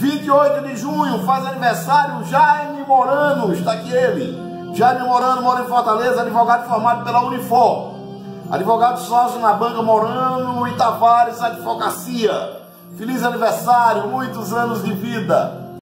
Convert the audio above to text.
28 de junho faz aniversário Jaime Morano, está aqui ele. Jaime Morano mora em Fortaleza, advogado formado pela Unifor. Advogado sócio na banca Morano e Tavares Advocacia. Feliz aniversário, muitos anos de vida.